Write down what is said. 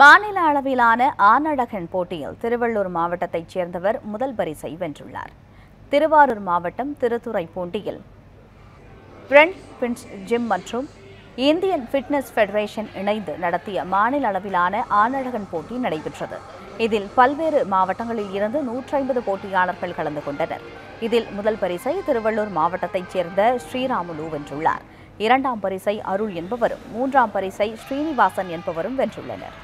மாநில அளவிலான ஆனழகன் போட்டியில் திருவள்ளூர் மாவட்டத்தைச் சேர்ந்தவர் முதல் பரிசை வென்றுள்ளார். திருவாரூர் மாவட்டம் திருத்துறைப்பூண்டியில் பிரெண்ட் பின்ஸ் ஜிம் மற்றும் இந்தியன் ஃபிட்னஸ் ஃபெடரேஷன் இணைந்து நடத்திய மாநில அளவிலான ஆனழகன் போட்டி நடைபெற்றது. இதில் பல்வேறு மாவட்டங்களில் இருந்து நூற்றி ஐம்பது போட்டியாளர்கள் கலந்து கொண்டனர். இதில் முதல் பரிசை திருவள்ளூர் மாவட்டத்தைச் சேர்ந்த ஸ்ரீராமுலு வென்றுள்ளார். இரண்டாம் பரிசை அருள் என்பவரும் மூன்றாம் பரிசை ஸ்ரீனிவாசன் என்பவரும் வென்றுள்ளனர்.